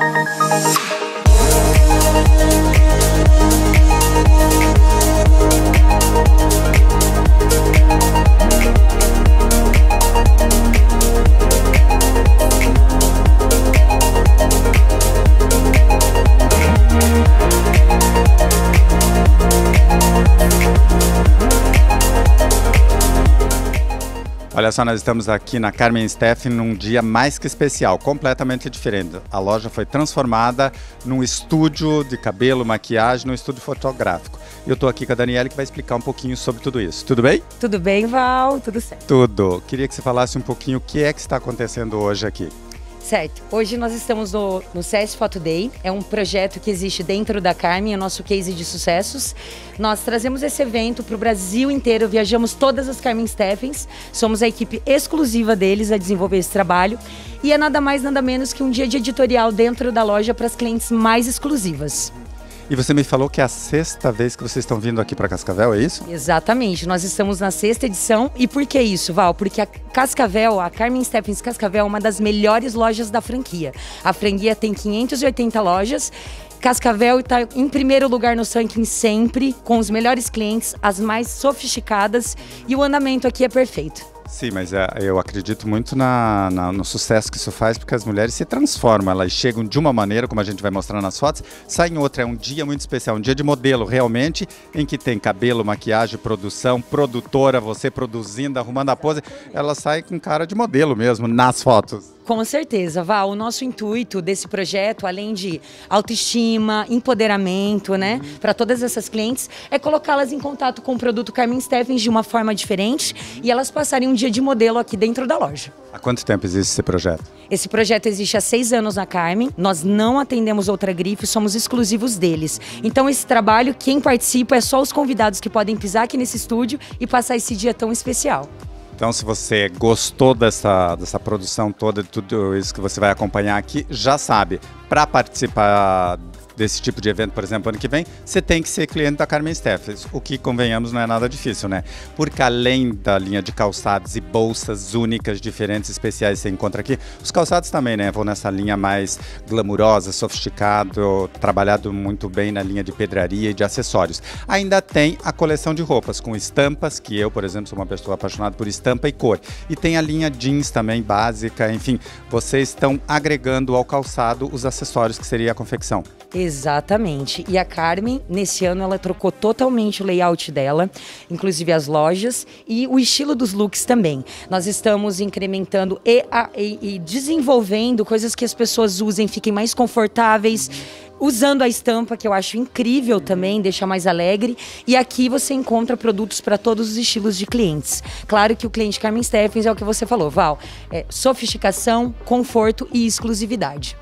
Thank you. Olha só, nós estamos aqui na Carmen Steffen num dia mais que especial, completamente diferente. A loja foi transformada num estúdio de cabelo, maquiagem, num estúdio fotográfico. Eu estou aqui com a Daniela que vai explicar um pouquinho sobre tudo isso. Tudo bem? Tudo bem, Val? Tudo certo. Tudo. Queria que você falasse um pouquinho o que é que está acontecendo hoje aqui. Certo. Hoje nós estamos no, no Photo Day. É um projeto que existe dentro da Carmen, é o nosso case de sucessos. Nós trazemos esse evento para o Brasil inteiro. Viajamos todas as Carmen Steffens. Somos a equipe exclusiva deles a desenvolver esse trabalho. E é nada mais, nada menos que um dia de editorial dentro da loja para as clientes mais exclusivas. E você me falou que é a sexta vez que vocês estão vindo aqui para Cascavel, é isso? Exatamente. Nós estamos na sexta edição. E por que isso, Val? Porque a Cascavel, a Carmen Stephens Cascavel, é uma das melhores lojas da franquia. A franquia tem 580 lojas. Cascavel está em primeiro lugar no ranking sempre, com os melhores clientes, as mais sofisticadas e o andamento aqui é perfeito. Sim, mas é, eu acredito muito na, na, no sucesso que isso faz, porque as mulheres se transformam, elas chegam de uma maneira, como a gente vai mostrar nas fotos, saem outra. É um dia muito especial, um dia de modelo realmente, em que tem cabelo, maquiagem, produção, produtora, você produzindo, arrumando a pose. Ela sai com cara de modelo mesmo nas fotos. Com certeza, Val. O nosso intuito desse projeto, além de autoestima, empoderamento, né, para todas essas clientes, é colocá-las em contato com o produto Carmen Steffens de uma forma diferente e elas passarem um dia de modelo aqui dentro da loja. Há quanto tempo existe esse projeto? Esse projeto existe há seis anos na Carmen. Nós não atendemos outra grife, somos exclusivos deles. Então, esse trabalho, quem participa é só os convidados que podem pisar aqui nesse estúdio e passar esse dia tão especial. Então, se você gostou dessa, dessa produção toda, de tudo isso que você vai acompanhar aqui, já sabe, para participar desse tipo de evento, por exemplo, ano que vem, você tem que ser cliente da Carmen Steffens, o que, convenhamos, não é nada difícil, né? Porque além da linha de calçados e bolsas únicas, diferentes, especiais você encontra aqui, os calçados também, né? Vão nessa linha mais glamurosa, sofisticado, trabalhado muito bem na linha de pedraria e de acessórios. Ainda tem a coleção de roupas com estampas, que eu, por exemplo, sou uma pessoa apaixonada por estampa e cor. E tem a linha jeans também, básica, enfim, vocês estão agregando ao calçado os acessórios que seria a confecção. Exatamente. E a Carmen, nesse ano, ela trocou totalmente o layout dela, inclusive as lojas e o estilo dos looks também. Nós estamos incrementando e, e, e desenvolvendo coisas que as pessoas usem, fiquem mais confortáveis usando a estampa, que eu acho incrível também, deixa mais alegre. E aqui você encontra produtos para todos os estilos de clientes. Claro que o cliente Carmen Steffens é o que você falou, Val. É sofisticação, conforto e exclusividade.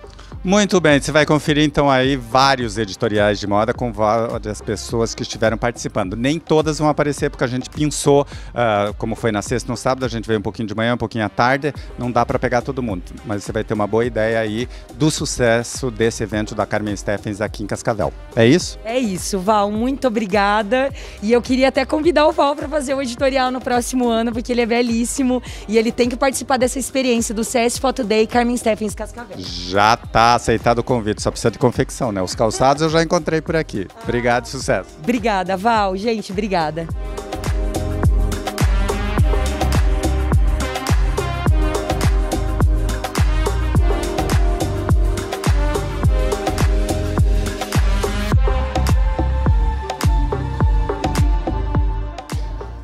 Muito bem, você vai conferir então aí vários editoriais de moda com várias pessoas que estiveram participando. Nem todas vão aparecer porque a gente pensou, uh, como foi na sexta no sábado, a gente veio um pouquinho de manhã, um pouquinho à tarde, não dá para pegar todo mundo. Mas você vai ter uma boa ideia aí do sucesso desse evento da Carmen Steffens aqui em Cascavel. É isso? É isso, Val. Muito obrigada. E eu queria até convidar o Val para fazer o editorial no próximo ano, porque ele é belíssimo e ele tem que participar dessa experiência do CS Photo Day Carmen Steffens Cascavel. Já tá aceitado o convite, só precisa de confecção, né? Os calçados eu já encontrei por aqui. Obrigado, sucesso. Obrigada, Val. Gente, obrigada.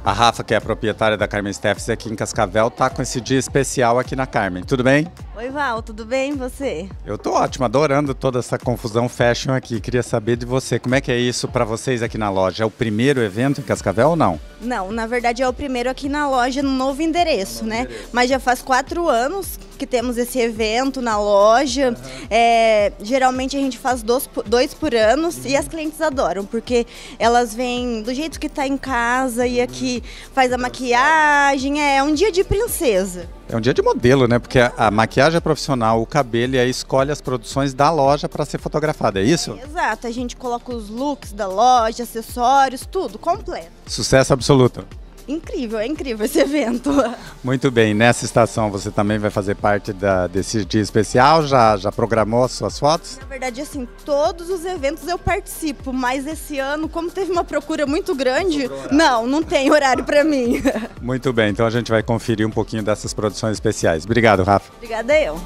A Rafa, que é a proprietária da Carmen Steffes aqui em Cascavel, tá com esse dia especial aqui na Carmen. Tudo bem? Oi, Val, tudo bem? você? Eu tô ótimo, adorando toda essa confusão fashion aqui. Queria saber de você, como é que é isso para vocês aqui na loja? É o primeiro evento em Cascavel ou não? Não, na verdade é o primeiro aqui na loja, no novo endereço, no novo né? Endereço. Mas já faz quatro anos que temos esse evento na loja. Uhum. É, geralmente a gente faz dois, dois por ano uhum. e as clientes adoram, porque elas vêm do jeito que tá em casa e aqui faz a maquiagem, é um dia de princesa. É um dia de modelo, né? Porque a, a maquiagem é profissional, o cabelo e aí escolhe as produções da loja para ser fotografada, é isso? Exato, a gente coloca os looks da loja, acessórios, tudo completo. Sucesso absoluto. incrível, é incrível esse evento. Muito bem, nessa estação você também vai fazer parte da, desse dia especial? Já, já programou suas fotos? Na verdade, assim, todos os eventos eu participo, mas esse ano, como teve uma procura muito grande, não, não tem horário para mim. Muito bem, então a gente vai conferir um pouquinho dessas produções especiais. Obrigado, Rafa. Obrigada eu.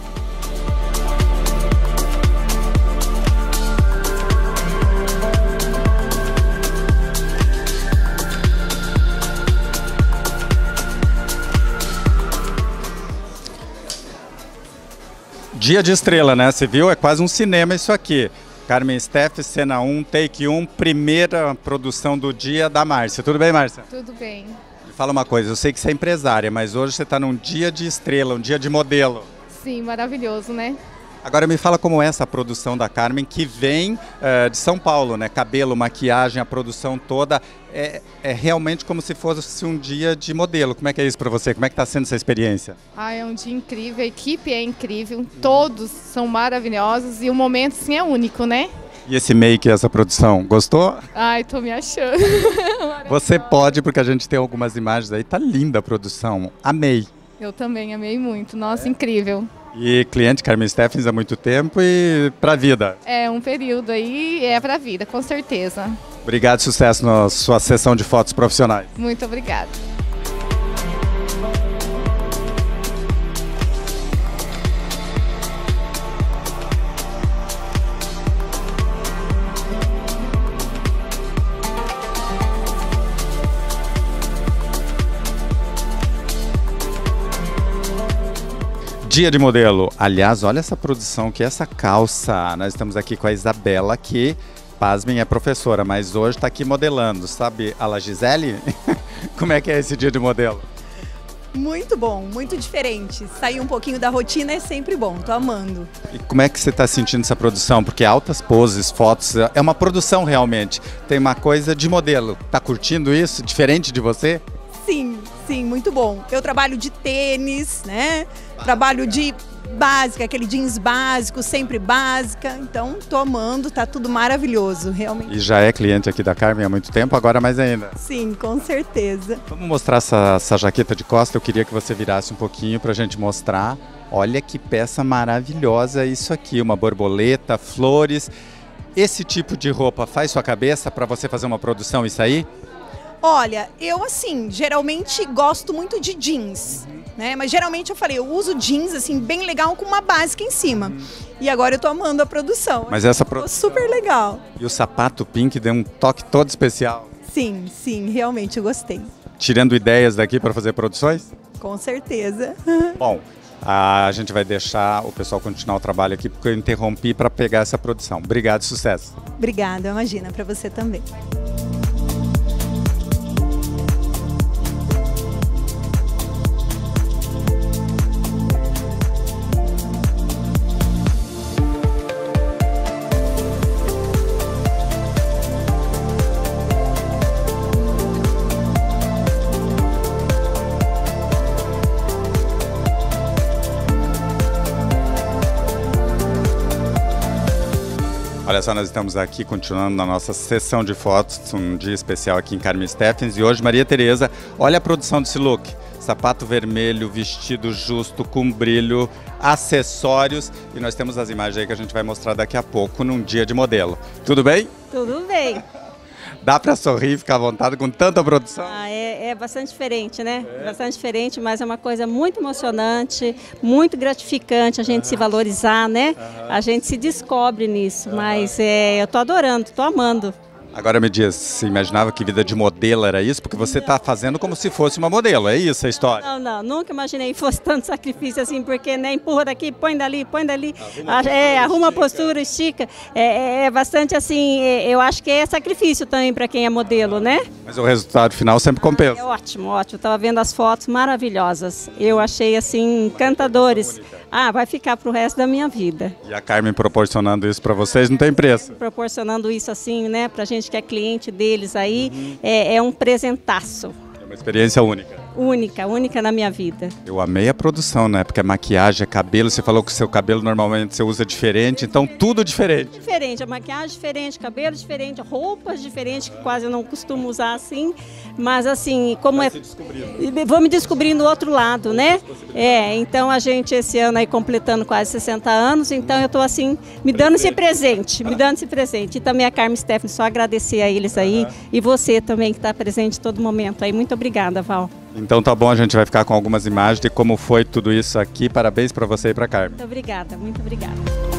Dia de estrela, né? Você viu? É quase um cinema isso aqui. Carmen Steff, cena 1, take 1, primeira produção do dia da Márcia. Tudo bem, Márcia? Tudo bem. Me fala uma coisa, eu sei que você é empresária, mas hoje você está num dia de estrela, um dia de modelo. Sim, maravilhoso, né? Agora me fala como é essa produção da Carmen, que vem uh, de São Paulo, né? Cabelo, maquiagem, a produção toda. É, é, realmente como se fosse um dia de modelo. Como é que é isso para você? Como é que está sendo essa experiência? Ah, é um dia incrível, a equipe é incrível, todos são maravilhosos e o momento sim é único, né? E esse make, essa produção, gostou? Ai, tô me achando. você pode, porque a gente tem algumas imagens aí, tá linda a produção. Amei. Eu também amei muito. Nossa, é. incrível. E cliente Carmen Steffens há muito tempo e para a vida. É, um período aí é para a vida, com certeza. Obrigado, sucesso na sua sessão de fotos profissionais. Muito obrigada. Dia de modelo. Aliás, olha essa produção que é essa calça. Nós estamos aqui com a Isabela, que, pasmem, é professora, mas hoje está aqui modelando. Sabe a La Gisele? Como é que é esse dia de modelo? Muito bom, muito diferente. Sair um pouquinho da rotina é sempre bom, tô amando. E como é que você está sentindo essa produção? Porque altas poses, fotos, é uma produção realmente. Tem uma coisa de modelo. Tá curtindo isso? Diferente de você? Sim, sim, muito bom. Eu trabalho de tênis, né? Trabalho de básica, aquele jeans básico, sempre básica. Então, tô amando, tá tudo maravilhoso, realmente. E já é cliente aqui da Carmen há muito tempo, agora mais ainda. Sim, com certeza. Vamos mostrar essa, essa jaqueta de costa. Eu queria que você virasse um pouquinho pra gente mostrar. Olha que peça maravilhosa isso aqui, uma borboleta, flores. Esse tipo de roupa faz sua cabeça para você fazer uma produção isso aí? Olha, eu assim, geralmente gosto muito de jeans, né? Mas geralmente eu falei, eu uso jeans assim bem legal com uma básica em cima. E agora eu tô amando a produção. Mas essa produção super legal. E o sapato pink deu um toque todo especial. Sim, sim, realmente eu gostei. Tirando ideias daqui para fazer produções? Com certeza. Bom, a gente vai deixar o pessoal continuar o trabalho aqui porque eu interrompi para pegar essa produção. Obrigado, sucesso. Obrigada, imagina, para você também. Olha só, nós estamos aqui continuando na nossa sessão de fotos, um dia especial aqui em Carmen Steffens. E hoje, Maria Tereza, olha a produção desse look. Sapato vermelho, vestido justo, com brilho, acessórios. E nós temos as imagens aí que a gente vai mostrar daqui a pouco, num dia de modelo. Tudo bem? Tudo bem. Dá para sorrir e ficar à vontade com tanta produção? Ah, é, é, bastante diferente, né? É. Bastante diferente, mas é uma coisa muito emocionante, muito gratificante a gente uhum. se valorizar, né? Uhum. A gente se descobre nisso, uhum. mas é, eu tô adorando, tô amando. Agora me diz, você imaginava que vida de modelo era isso? Porque você está fazendo como se fosse uma modelo, é isso a história? Não, não, nunca imaginei que fosse tanto sacrifício assim, porque né, empurra daqui, põe dali, põe dali, arruma, a, é, arruma a postura, estica. É, é, é, bastante assim, é, eu acho que é sacrifício também para quem é modelo, né? Mas o resultado final sempre compensa. É ótimo, ótimo. Estava vendo as fotos maravilhosas. Eu achei assim encantadores. Ah, vai ficar para o resto da minha vida. E a Carmen proporcionando isso para vocês não tem preço. Proporcionando isso assim, né, para gente que é cliente deles aí, uhum. é, é um presentaço. É uma experiência única. Única, única na minha vida. Eu amei a produção, né? Porque é maquiagem, é cabelo. Você falou que o seu cabelo normalmente você usa diferente, então tudo diferente. Diferente, a maquiagem diferente, cabelo diferente, roupas diferentes, que quase eu não costumo usar assim. Mas assim, como Vai é. se descobrindo. Vou me descobrindo o outro lado, né? É, então a gente esse ano aí completando quase 60 anos, então eu tô assim, me dando esse presente, me dando esse presente. E também a Carmen Stephanie, só agradecer a eles aí e você também que está presente todo momento aí. Muito obrigada, Val. Então tá bom, a gente vai ficar com algumas imagens de como foi tudo isso aqui. Parabéns para você e para Carmen. Muito obrigada, muito obrigada.